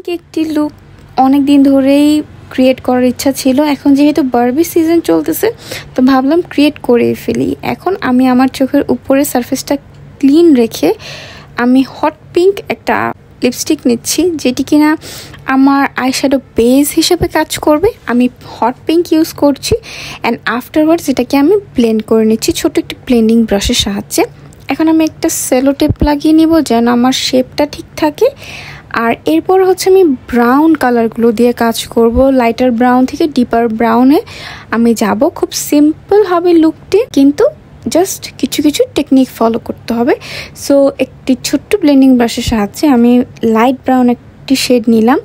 Pink একটি look অনেক দিন ধরেই ক্রিয়েট করার ইচ্ছা ছিল। এখন যেহেতু বার্বি সিজন চলতেছে, তো ভাবলাম ক্রিয়েট করেই ফেলি। এখন আমি আমার চোখের উপরে সারফেসটা ক্লিন রেখে আমি হট পিঙ্ক একটা লিপস্টিক নিচ্ছি, যেটি কিনা আমার আইশ্যাডো বেস হিসেবে কাজ করবে। আমি হট পিঙ্ক ইউজ করছি অ্যান্ড আফটারওয়ার্ডস এটাকে আমি ব্লেন্ড করে নিচ্ছি ছোট একটি ব্লেন্ডিং ব্রাশের সাহায্যে। এখন আমি একটা সেলো টেপ লাগিয়ে নিব যেন আমার শেপটা ঠিক থাকে। আর এরপর হচ্ছে আমি ব্রাউন কালারগুলো দিয়ে কাজ করব লাইটার ব্রাউন থেকে ডিপার ব্রাউনে আমি যাব খুব সিম্পল হবে লুকটি কিন্তু জাস্ট কিছু কিছু টেকনিক ফলো করতে হবে। সো একটি ছোট্ট ব্লেন্ডিং ব্রাশের সাহায্যে আমি লাইট ব্রাউন একটি শেড নিলাম।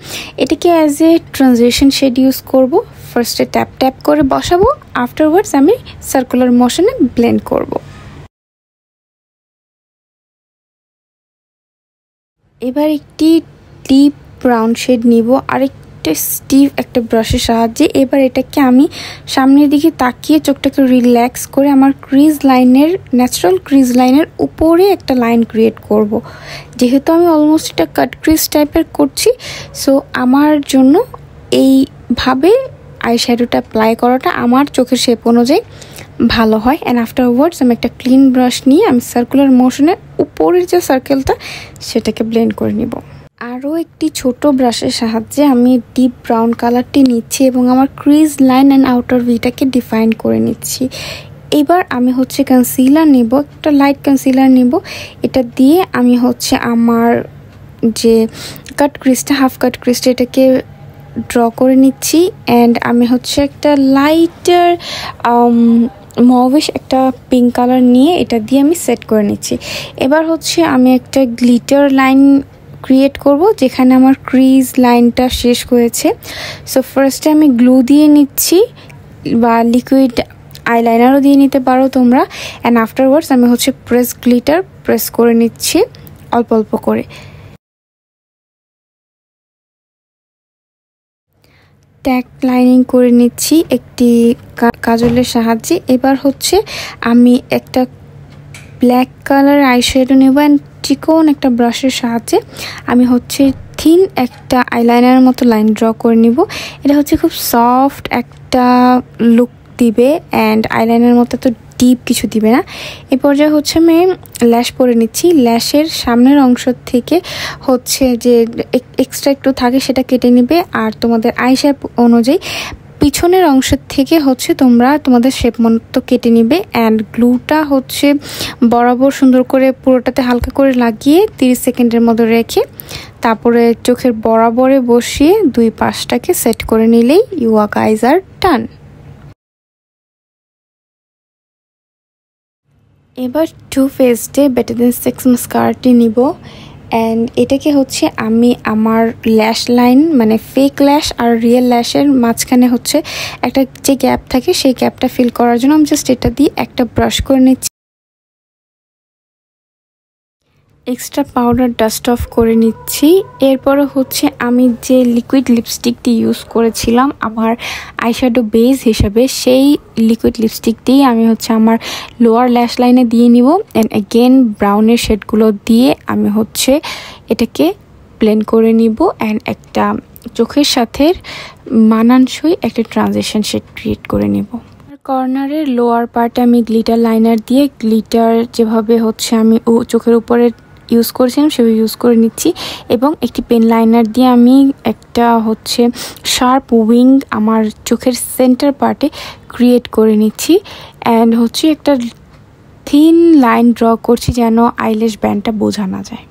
এটাকে as a transaction shade use করব। ফার্স্টে ট্যাপ ট্যাপ করে বসাবো আফটারওয়ার্ডস আমি সার্কুলার মোশনে ব্লেন্ড করব। এবার একটি ডিপ ব্রাউন শেড নিব। আরেকটা স্টিভ একটা ব্রাশের সাহায্যে। এবার এটাকে আমি সামনের দিকে তাকিয়ে চোখটাকে রিল্যাক্স করে আমার ক্রিজ লাইনের ন্যাচারাল ক্রিজ লাইনের উপরে একটা লাইন ক্রিয়েট করব। যেহেতু আমি অলমোস্ট এটা কাট ক্রিজ টাইপের করছি সো আমার জন্য এইভাবে আই শ্যাডোটা অ্যাপ্লাই করাটা আমার চোখের শেপ অনুযায়ী ভালো হয়। অ্যান্ড আফটার ওয়ার্ডস আমি একটা ক্লিন ব্রাশ নিয়ে, আমি সার্কুলার মোশনের উপরের যে সার্কেলটা সেটাকে ব্লেন্ড করে নিব। আরও একটি ছোট ব্রাশের সাহায্যে আমি ডিপ ব্রাউন কালারটি নিচ্ছি এবং আমার ক্রিজ লাইন অ্যান্ড আউটার ভিটাকে ডিফাইন করে নিচ্ছি। এবার আমি হচ্ছে কনসিলার নেব, একটা লাইট কনসিলার নেব। এটা দিয়ে আমি হচ্ছে আমার যে কাট ক্রিজটা হাফ কাট ক্রিজটা এটাকে ড্র করে নিচ্ছি অ্যান্ড আমি হচ্ছে একটা লাইটার মভিশ একটা পিঙ্ক কালার নিয়ে এটা দিয়ে আমি সেট করে নিচ্ছি। এবার হচ্ছে আমি একটা গ্লিটার লাইন ক্রিয়েট করব, যেখানে আমার ক্রিজ লাইনটা শেষ হয়েছে। সো ফার্স্টে আমি গ্লু দিয়ে নিচ্ছি, বা লিকুইড আইলাইনারও দিয়ে নিতে পারো তোমরা। অ্যান্ড আফটারওয়ার্ডস আমি হচ্ছে প্রেস গ্লিটার প্রেস করে নিচ্ছি, অল্প অল্প করে। ট্যাগ লাইনিং করে নিচ্ছি একটি কাজলের সাহায্যে। এবার হচ্ছে আমি একটা ব্ল্যাক কালার আইশ্যাডো নেব অ্যান্ড চিকন একটা ব্রাশের সাহায্যে আমি হচ্ছে থিন একটা আইলাইনারের মতো লাইন ড্র করে নিব। এটা হচ্ছে খুব সফট একটা লুক দিবে অ্যান্ড আইলাইনারের মতো তো ডিপ কিছু দিবে না। এ পর্যায়ে হচ্ছে আমি ল্যাশ পরে নিচ্ছি। ল্যাশের সামনের অংশ থেকে হচ্ছে যে এক্সট্রা একটু থাকে সেটা কেটে নিবে। আর তোমাদের আই অনুযায়ী পিছনের অংশের থেকে হচ্ছে তোমরা তোমাদের শেপ মতো কেটে নিবে অ্যান্ড গ্লুটা হচ্ছে বরাবর সুন্দর করে পুরোটাতে হালকা করে লাগিয়ে তিরিশ সেকেন্ডের মতো রেখে তারপরে চোখের বরাবরে বসিয়ে দুই পাশটাকে সেট করে নিলেই ইউয়া গাইজ আর টান এবার Too Faced Better Than Sex মাস্কারটি নিব। অ্যান্ড এটাকে হচ্ছে আমি আমার ল্যাশ লাইন মানে ফেক ল্যাশ আর রিয়েল ল্যাশের মাঝখানে হচ্ছে একটা যে গ্যাপ থাকে, সেই গ্যাপটা ফিল করার জন্য আমি জাস্ট এটা দিয়ে একটা ব্রাশ করে নিচ্ছি। এক্সট্রা পাউডার ডাস্ট অফ করে নিচ্ছি। এরপরে হচ্ছে আমি যে লিকুইড লিপস্টিকটি ইউজ করেছিলাম আমার আইশ্যাডো বেস হিসাবে, সেই লিকুইড লিপস্টিকটি আমি হচ্ছে আমার লোয়ার ল্যাশ লাইনে দিয়ে নিব। অ্যান্ড অ্যাগেন ব্রাউনের শেডগুলো দিয়ে আমি হচ্ছে এটাকে প্লেন করে নিব। অ্যান্ড একটা চোখের সাথে মানানসই একটা ট্রানজেকশন শেড ক্রিয়েট করে নিব। কর্নারের লোয়ার পার্টে আমি গ্লিটার লাইনার দিয়ে গ্লিটার যেভাবে হচ্ছে আমি চোখের উপরে ইউজ করেছিলাম, সেভাবে ইউজ করে নিচ্ছি। এবং একটি পেন লাইনার দিয়ে আমি একটা হচ্ছে শার্প উইং আমার চোখের সেন্টার পার্টে ক্রিয়েট করে নিচ্ছি। অ্যান্ড হচ্ছে একটা থিন লাইন ড্র করছি যেন আইলেশ ব্যান্ডটা বোঝা না যায়।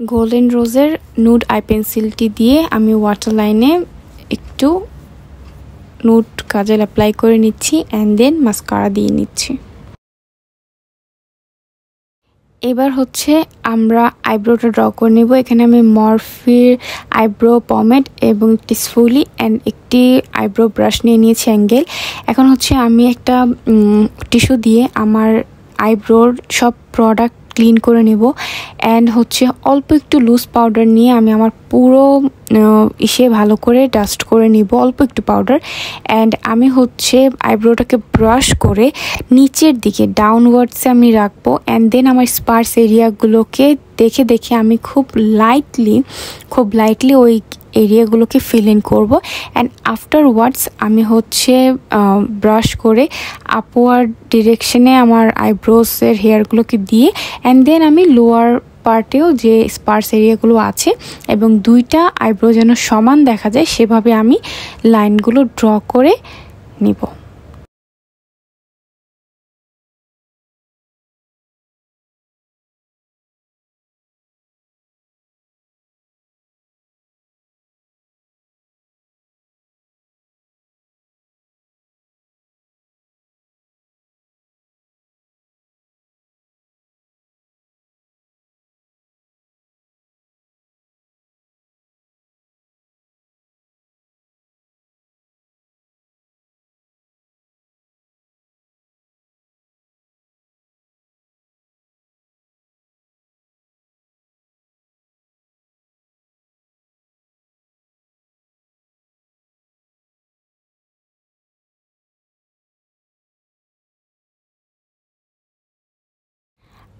গোল্ডেন রোজের নুড আই পেন্সিলটি দিয়ে আমি ওয়াটার লাইনে একটু নুড কাজল অ্যাপ্লাই করে নিচ্ছি অ্যান্ড দেন মাস্কারা দিয়ে নিচ্ছি। এবার হচ্ছে আমরা আইব্রোটা ড্র করে নেব। এখানে আমি মরফির আইব্রো পমেট এবং একটি স্ফুলি অ্যান্ড একটি আইব্রো ব্রাশ নিয়ে নিয়েছি অ্যাঙ্গেল এখন হচ্ছে আমি একটা টিস্যু দিয়ে আমার আইব্রোর সব প্রোডাক্ট ক্লিন করে নেব। অ্যান্ড হচ্ছে অল্প একটু লুজ পাউডার নিয়ে আমি আমার পুরো ইসে ভালো করে ডাস্ট করে নিব অল্প একটু পাউডার অ্যান্ড আমি হচ্ছে আইব্রোটাকে ব্রাশ করে নিচের দিকে ডাউনওয়ার্ডসে আমি রাখব। অ্যান্ড দেন আমার স্পার্স এরিয়াগুলোকে দেখে দেখে আমি খুব লাইটলি খুব লাইটলি ওই এরিয়াগুলোকে ফিল ইন করব। অ্যান্ড আফটারওয়ার্ডস আমি হচ্ছে ব্রাশ করে আপওয়ার ডিরেকশনে আমার আইব্রোসের হেয়ারগুলোকে দিয়ে অ্যান্ড দেন আমি লোয়ার পার্টেও যে স্পার্স এরিয়াগুলো আছে এবং দুইটা আইব্রো যেন সমান দেখা যায়, সেভাবে আমি লাইনগুলো ড্র করে নিব।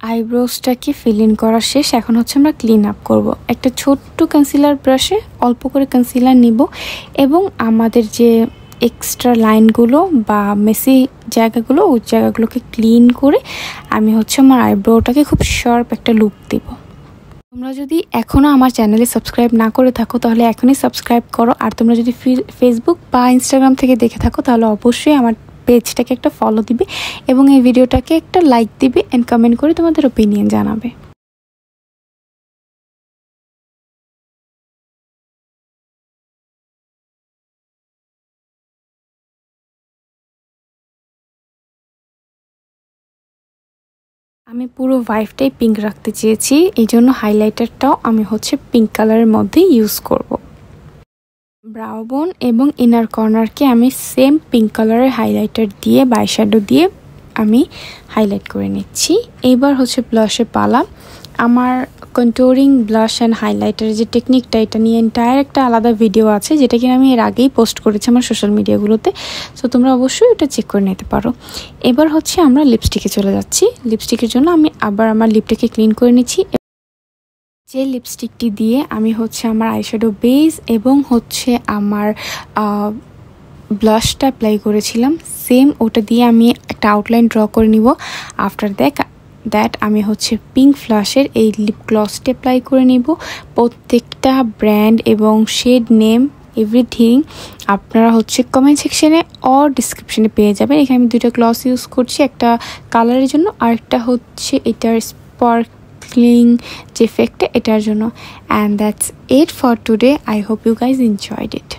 আইব্রোসটাকে ফিল ইন করা শেষ? এখন হচ্ছে আমরা ক্লিন আপ করব। একটা ছোট্ট কনসিলার ব্রাশে অল্প করে কনসিলার নিব এবং আমাদের যে এক্সট্রা লাইনগুলো বা মেসি জায়গাগুলো, ওই জায়গাগুলোকে ক্লিন করে আমি হচ্ছে আমার আইব্রোটাকে খুব শার্প একটা লুক দেব। তোমরা যদি এখনও আমার চ্যানেলে সাবস্ক্রাইব না করে থাকো, তাহলে এখনই সাবস্ক্রাইব করো। আর তোমরা যদি ফেসবুক বা ইনস্টাগ্রাম থেকে দেখে থাকো, তাহলে অবশ্যই আমার পেজটাকে একটা ফলো দিবে এবং এই ভিডিওটাকে একটা লাইক দিবে অ্যান্ড কমেন্ট করে তোমাদের ওপিনিয়ন জানাবে আমি পুরো ভাইফটাই পিঙ্ক রাখতে চেয়েছি এই জন্য হাইলাইটারটাও আমি হচ্ছে পিঙ্ক কালারের মধ্যে ইউজ করব। ব্রাউবন এবং ইনার কর্নারকে আমি সেম পিঙ্ক কালারের হাইলাইটার দিয়ে বাইশ্যাডো দিয়ে আমি হাইলাইট করে নিচ্ছি। এইবার হচ্ছে ব্লাশে পালা। আমার কন্ট্রোরিং ব্লাশ অ্যান্ড হাইলাইটার যে টেকনিকটা এটা নিয়ে এন্টায়ার একটা আলাদা ভিডিও আছে, যেটা কিনা আমি এর আগেই পোস্ট করেছি আমার সোশ্যাল মিডিয়াগুলোতে সো তোমরা অবশ্যই এটা চেক করে নিতে পারো। এবার হচ্ছে আমরা লিপস্টিকে চলে যাচ্ছি। লিপস্টিকের জন্য আমি আবার আমার লিপটাকে ক্লিন করে নিচ্ছি যে লিপস্টিকটি দিয়ে আমি হচ্ছে আমার আইশ্যাডো বেস এবং হচ্ছে আমার ব্লাশটা অ্যাপ্লাই করেছিলাম সেম ওটা দিয়ে আমি একটা আউটলাইন ড্র করে নিব। আফটার দ্যাট দ্যাট আমি হচ্ছে পিঙ্ক ফ্লাশের এই লিপ গ্লসটি অ্যাপ্লাই করে নিব। প্রত্যেকটা ব্র্যান্ড এবং শেড নেম এভরিথিং আপনারা হচ্ছে কমেন্ট সেকশানে অর ডিসক্রিপশানে পেয়ে যাবেন। এখানে আমি দুইটা গ্লস ইউজ করছি, একটা কালারের জন্য আরেকটা হচ্ছে এটার স্পার্ক ফিলিং যে ফেক্টটা এটার জন্য and that's it for today I hope you guys enjoyed it